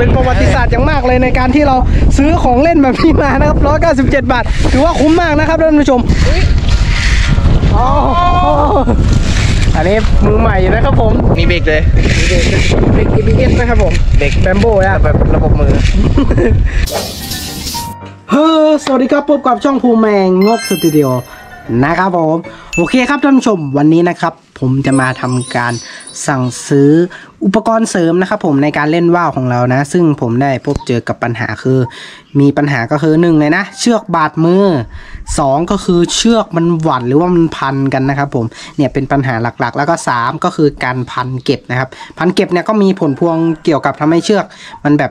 เป็นประวัติศาสตร์อย่างมากเลยในการที่เราซื้อของเล่นแบบนี้มานะครับ197 บาท ถือว่าคุ้มมากนะครับท่านผู้ชมอ๋ออันนี้มือใหม่นะครับผม มีเบรกเลยเบรก ABS นะครับผม เบรกแบมโบ้นะแบบระบบมือ เฮ้อ สวัสดีครับพบกับช่องภูมิแมงงกสตูดิโอนะครับผม โอเคครับท่านผู้ชม วันนี้นะครับ ผมจะมาทำการ สั่งซื้ออุปกรณ์เสริมนะครับผมในการเล่นว่าวของเรานะ ซึ่งผมได้พบเจอกับปัญหาคือ มีปัญหาก็คือหนึ่งเลยนะ เชือกบาดมือสองก็คือเชือกมันหวั่นหรือว่ามันพันกันนะครับผมเนี่ยเป็นปัญหาหลักๆ แล้วก็สามก็คือการพันเก็บนะครับ พันเก็บเนี่ยก็มีผลพวงเกี่ยวกับทำให้เชือกมันแบบ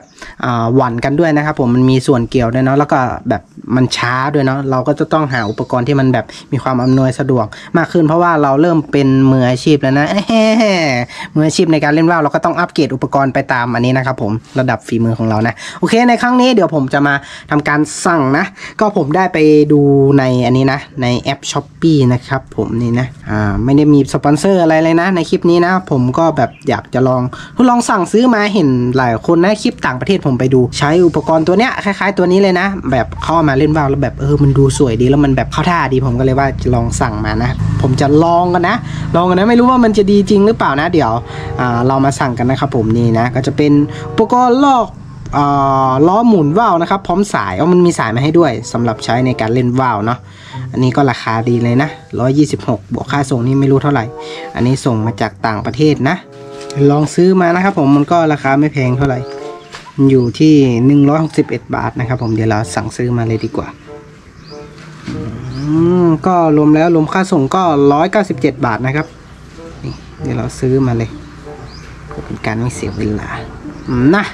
หวั่นกันด้วยนะครับผมมันมีส่วนเกี่ยวด้วยเนาะแล้วก็แบบมันช้าด้วยเนาะเราก็จะต้องหาอุปกรณ์ที่มันแบบมีความอำนวยสะดวกมากขึ้น เพราะว่าเราเริ่มเป็นมืออาชีพแล้วนะมืออาชีพในการเล่นว่าวเราก็ต้องอัปเกรดอุปกรณ์ไปตามอันนี้นะครับผมระดับฝีมือของเรานะโอเคในครั้งนี้เดี๋ยวผมจะมาทำการสั่งนะ ก็ผมได้ไปดูในอันนี้นะในแอป s h อ p e e นะครับผมนี่นะอ่าไม่ได้มีสปอนเซอร์อะไรเลยนะ ในคลิปนี้นะ ผมก็แบบอยากจะลองทดลองสั่งซื้อมาเห็นหลายคนนะคลิปต่างประเทศผมไปดู ใช้อุปกรณ์ตัวเนี้ยคล้ายๆ ตัวนี้เลยนะ แบบเข้ามาเล่นว่าวแล้วแบบเออมันดูสวยดีแล้วมันแบบเข้าท่าดีผมก็เลยว่าจะลองสั่งมานะ ผมจะลองกันนะ ลองกันนะไม่รู้ว่ามันจะดีจริงหรือเปล่านะเดี๋ยวเรามาสั่งกันนะครับผมนี่นะก็จะเป็นอุปกรณ์ลอกอ่าล้อหมุนว่าวนะครับ พร้อมสายเอามันมีสายมาให้ด้วยสำหรับใช้ในการเล่นว่าวเนาะอันนี้ก็ราคาดีเลยนะ126 บวกค่าส่งนี่ไม่รู้เท่าไหร่ อันนี้ส่งมาจากต่างประเทศนะ ลองซื้อมานะครับผมมันก็ราคาไม่แพงเท่าไหร่อยู่ที่ 161 บาทนะครับผมเดี๋ยวเราสั่งซื้อมาเลยดีกว่าก็รวมแล้วรวมค่าส่งก็ 197 บาทนะครับ นี่เดี๋ยวเราซื้อมาเลยเพื่อเป็นการไม่เสียเวลาอืมนะ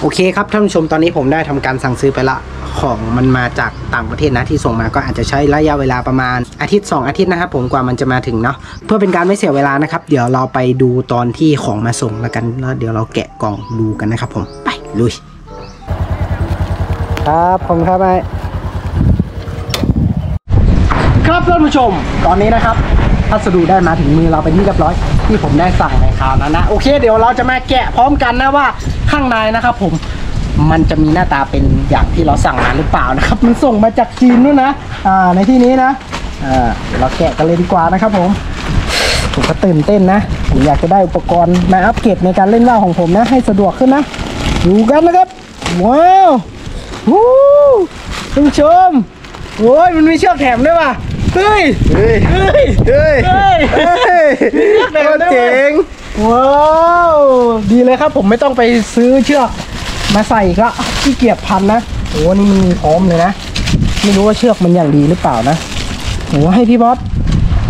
โอเคครับท่านผู้ชมตอนนี้ผมได้ทำการสั่งซื้อไปละของมันมาจากต่างประเทศนะที่ส่งมาก็อาจจะใช้ระยะเวลาประมาณอาทิตย์ 2 อาทิตย์นะครับผมกว่ามันจะมาถึงเนาะเพื่อเป็นการไม่เสียเวลานะครับ เดี๋ยวเราไปดูตอนที่ของมาส่งแล้วกันแล้วเดี๋ยวเราแกะกล่องดูกันนะครับผมไปลุย ครับผมครับไอครับท่านผู้ชมตอนนี้นะครับ พัสดุได้มาถึงมือเราเป็นที่เรียบร้อยที่ผมได้สั่งในคราวนั้นนะโอเค เดี๋ยวเราจะมาแกะพร้อมกันนะว่าข้างในนะครับผมมันจะมีหน้าตาเป็นอย่างที่เราสั่งมาหรือเปล่านะครับ มันส่งมาจากจีนด้วยนะอ่าในที่นี้นะอ่าเดี๋ยวเราแกะกันเลยดีกว่านะครับผมผมก็ตื่นเต้นนะผมอยากจะได้อุปกรณ์มาอัปเกรดในการเล่นว่าวของผมนะ ให้สะดวกขึ้นนะดูกันนะครับว้าววู้ท่านผู้ชมโอ้ยมันมีเชือกแถมด้วยว่ะ เฮ้ยเฮ้ยเฮ้ย เฮ้ย เฮ้ย เฮ้ย เฮ้ยโคตรเจ๋ง ว้าว ดีเลยครับผมไม่ต้องไปซื้อเชือก มาใส่อีกละขี้เกียจพันนะโอ้นี่มันมีพร้อมเลยนะ ไม่รู้ว่าเชือกมันอย่างดีหรือเปล่านะโอ้ให้พี่บอส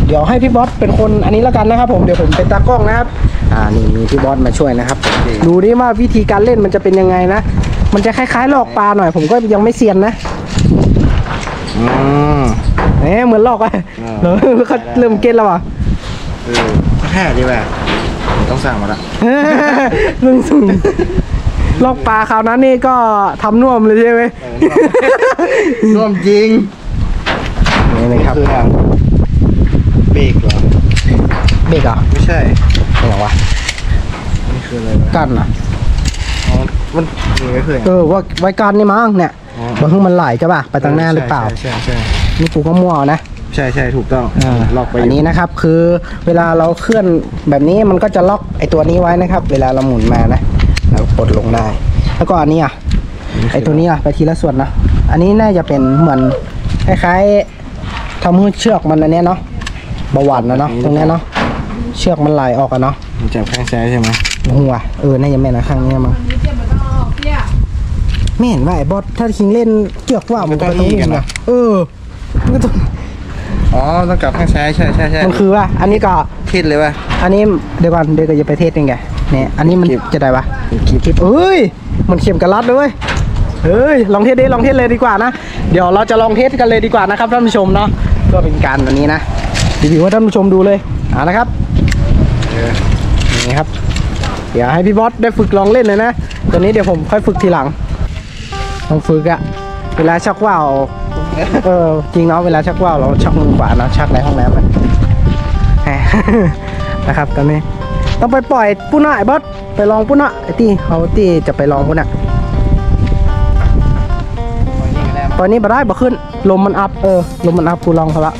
เดี๋ยวให้พี่บอสเป็นคนอันนี้แล้วกันนะครับ ผมเดี๋ยวผมเป็นตากล้องนะครับ อ่า นี่มีพี่บอสมาช่วยนะครับ ดูดิว่าวิธีการเล่นมันจะเป็นยังไงนะ มันจะคล้ายๆหลอกปลาหน่อย ผมก็ยังไม่เซียนนะ อืม เอ๊ะเหมือนหลอกอะอ่าเออเขาเริ่มเก็ตแล้วอะเออแค่ดีแบบต้องสั่งมาละเรื่องสูงลอกปลาคราวนั้นนี่ก็ทำน่วมเลยใช่ไหม ร่วมจริงนี่เลยครับคืออะไรเบรกเหรอ เบรกเหรอะไม่ใช่อะไรวะนี่คืออะไรวะกันเหรอะอ๋อมันมีไม่เคยเออว่าไว้กันนี่มั้งเนี่ยบางทีมันไหลใช่ป่ะไปทางหน้าหรือเปล่า ใช่ใช่ นี่กูก็มั่วเอานะ ใช่ใช่ถูกต้องอ่าลอกไปอันนี้นะครับคือเวลาเราเคลื่อนแบบนี้มันก็จะล็อกไอตัวนี้ไว้นะครับ เวลาเราหมุนมานะเรากดลงได้ แล้วก็อันนี้อะไอตัวนี้อะไปทีละส่วนนะอันนี้น่าจะเป็นเหมือนคล้ายๆทำให้เชือกมันอันเนี้ยเนาะเบาหวานนะเนาะตรงเนี้ยเนาะเชือกมันไหลออกอะเนาะมันจับข้างซ้ายใช่ไหมหัวเออน่าจะแม่นนะข้างนี้มั้งไม่เห็นว่าไอ้บอสถ้าคิงเล่นเกือกว่ามันก็ต้องวิ่งนะเออมัน ก็ต้องอ๋อต้องกลับข้างซ้ายใช่ใช่ใช่มันคือว่า อันนี้ก็ทิศเลยป่ะอันนี้เดี๋ยวก่อนเดี๋ยวก็จะไปเทศยังไงเนี่ยอันนี้มันคลิปจะได้ปะคลิปคลิปเอ้ยมันเข็มกระลัดเลยเว้ยเฮ้ยลอง test ดิลอง test เลยดีกว่านะ เดี๋ยวเราจะลอง test กันเลยดีกว่านะครับท่านผู้ชมเนาะก็เป็นการวันนี้นะรีวิวให้ท่านผู้ชมดูเลยเอาละครับเออนี่ครับ เดี๋ยวให้พี่บอสได้ฝึกลองเล่นเลยนะตัวนี้เดี๋ยวผมค่อยฝึกทีหลังลองฝึกอะเวลาชักว่าว เออจริงเนาะเวลาชักว่าวเราชักมือขวาเนาะชักในห้องน้ำไปนะครับก็นี่ต้องไปปล่อยปุ้นอะไอ้บอสไปลองปุ้นอะไอ้ที่เขาที่จะไปลองปุ้นอะตอนนี้มาได้บ่ขึ้นลมมันอัพเออลมมันอัพกูลองเขาละ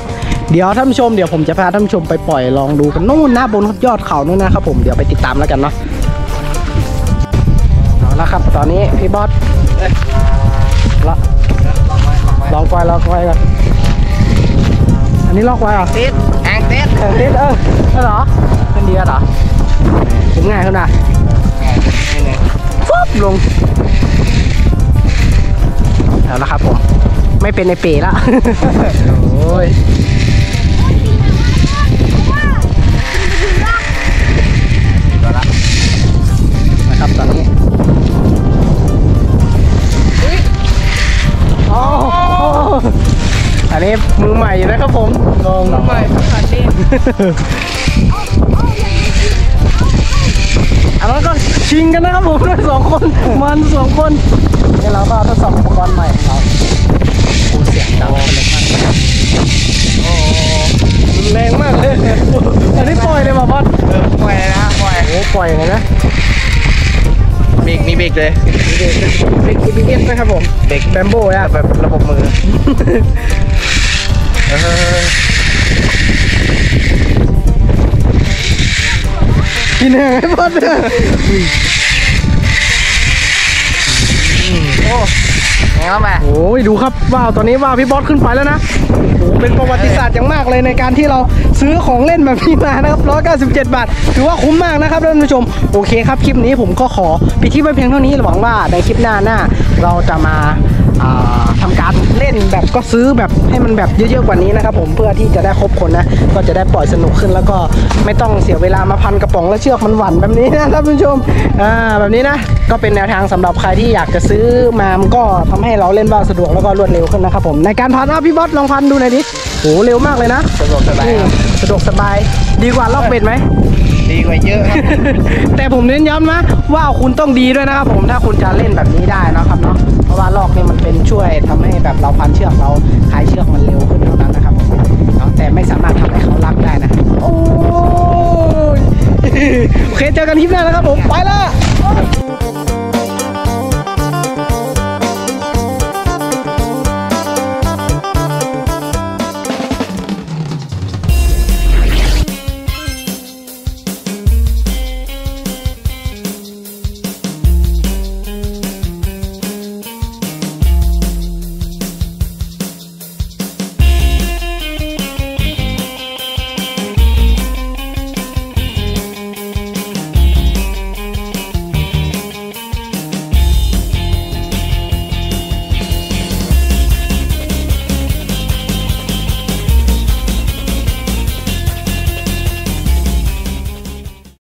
เดี๋ยวท่านชมเดี๋ยวผมจะพาท่านชมไปปล่อยลองดูกันนู่นหน้าบนยอดเขานู่นนะครับผมเดี๋ยวไปติดตามแล้วกันเนาะเอาละครับ ตอนนี้พี่บอสละ ลองปล่อยลองปล่อยกันอันนี้ลอกไว้เหรอติดแองติดแข่งติดเออใช่เหรอเป็นดีอะเหรอถึงง่ายขึ้นนะฟุบลงเอาละครับผม ไม่เป็นในเปละโอ้ย อใหม่อยู่นะครับผมลองไปขันดิอันนั้นก็ชิงกันนะครับผมด้วยสองคนมันสองคนนี่เราก็ทดสอบอุปกรณ์ใหม่ของเราโอ้เสียงดังเลยมากโอ้แรงมากเลยอันนี้ปล่อยเลยป่ะบอสเออปล่อยเลยนะปล่อยโอ้ปล่อยเลยนะเบรกมีเบรกเลยเบรก ABS นะครับผมเบรกแบมโบ้อะแบบระบบมือเออ กินแห้งไอ้บอสเนี่ยโอ้งั้นมาโอ้ยดูครับว้าวตอนนี้ว้าวพี่บอสขึ้นไปแล้วนะโอ้ เป็นประวัติศาสตร์อย่างมากเลยในการที่เราซื้อของเล่นแบบนี้มานะครับ197 บาท ถือว่าคุ้มมากนะครับท่านผู้ชม โอเคครับ คลิปนี้ผมก็ขอปิดที่ไว้เพียงเท่านี้หวังว่าในคลิปหน้าหน้าเราจะมาอ่าทำการเล่นแบบก็ซื้อแบบให้มันแบบเยอะๆกว่านี้นะครับผมเพื่อที่จะได้ครบคนนะ ก็จะได้ปล่อยสนุกขึ้นแล้วก็ไม่ต้องเสียเวลามาพันกระป๋องแล้วเชือกมันหวั่นแบบนี้นะท่านผู้ชมอ่าแบบนี้นะก็เป็นแนวทางสำหรับใครที่อยากจะซื้อมามันก็ทำให้เราเล่นว่าสะดวกแล้วก็รวดเร็วขึ้นนะครับผมในการพันอะพี่บอสลองพันดูหน่อยดิโหเร็วมากเลยนะสะดวกสบายนี่ครับสะดวกสบาย ดีกว่าลอกเบ็ดไหมดีกว่าเยอะครับแต่ผมเน้นย้ำนะว่าคุณต้องดีด้วยนะครับผมถ้าคุณจะเล่นแบบนี้ได้นะครับเนาะเพราะว่าลอกนี่มันเป็นช่วยทำให้แบบเราพันเชือกเราคลายเชือกมันเร็วขึ้นเท่านั้นนะครับผมเนาะแต่ไม่สามารถทำให้เขารักได้นะโอ้ยโอเคเจอกันคลิปหน้านะครับผมไปละ